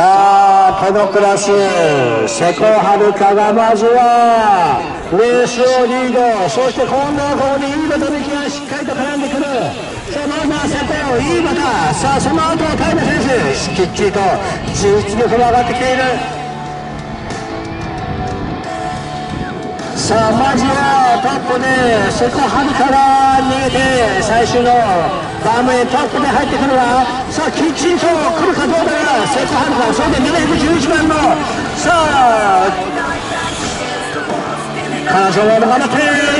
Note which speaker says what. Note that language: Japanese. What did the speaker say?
Speaker 1: さあこのクラス瀬古遥がまずはレースをリード。そして今度はここにいいバタ抜きがしっかりと絡んでくる。さあまずは瀬古いいバタさあその後タイム選手。きっちりと実力も上がってきている。さあまずはトップで瀬古春から逃げて最終のバームへトップで入ってくるわさあきっちりと来るかどうか711番のさあ彼女も頑張って今